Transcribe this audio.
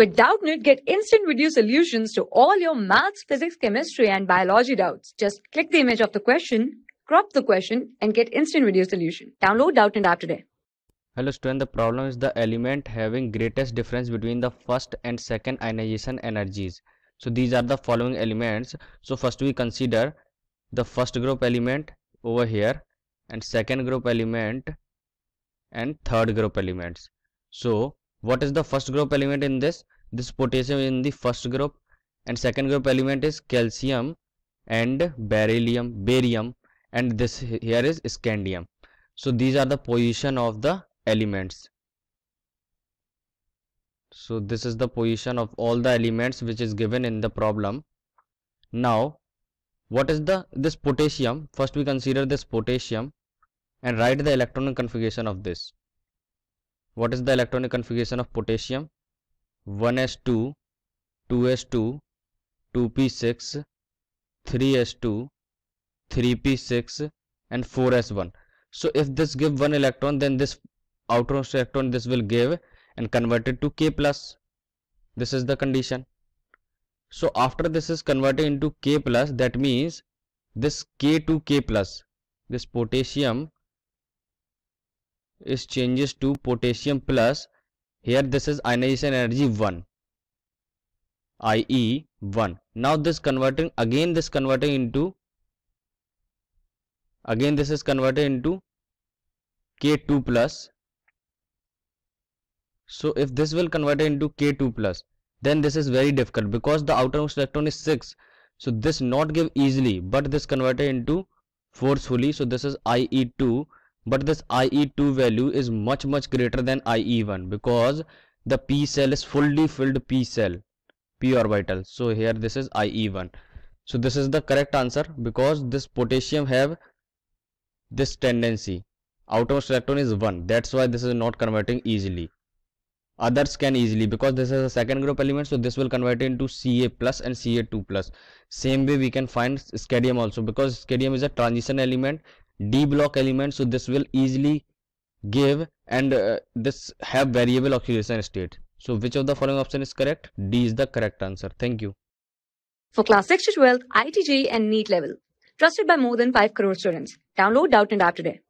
With Doubtnut, get instant video solutions to all your maths, physics, chemistry, and biology doubts. Just click the image of the question, crop the question, and get instant video solution. Download Doubtnut app today. Hello student, the problem is the element having greatest difference between the first and second ionization energies. So these are the following elements. So first we consider the first group element over here and second group element and third group elements. So what is the first group element in this? This potassium in the first group and second group element is calcium and beryllium, barium and this here is scandium. So these are the position of the elements. So this is the position of all the elements which is given in the problem. Now what is the this potassium? First we consider this potassium and write the electronic configuration of this. What is the electronic configuration of potassium? 1s2, 2s2, 2p6, 3s2, 3p6 and 4s1. So if this give one electron then this outermost electron this will give and convert it to k plus. This is the condition. So after this is converted into k plus that means this k to k plus this potassium is changes to potassium plus. Here this is ionization energy 1 IE 1 now this converting again this converting into again this is converted into K2 plus. So if this will convert into K2 plus then this is very difficult because the outermost electron is 6 so this not give easily but this converted into forcefully. So this is IE2 but this IE2 value is much much greater than IE1 because the p cell is fully filled p cell p orbital. So here this is IE1 so this is the correct answer because this potassium have this tendency. Outermost electron is 1 that's why this is not converting easily. Others can easily because this is a second group element so this will convert into Ca plus and Ca2 plus. Same way we can find scandium also because scandium is a transition element d block element so this will easily give and uh, this have variable oxidation state so which of the following option is correct d is the correct answer thank you For class 6 to 12, IIT JEE and NEET level. Trusted by more than 5 crore students. Download Doubtnut app today.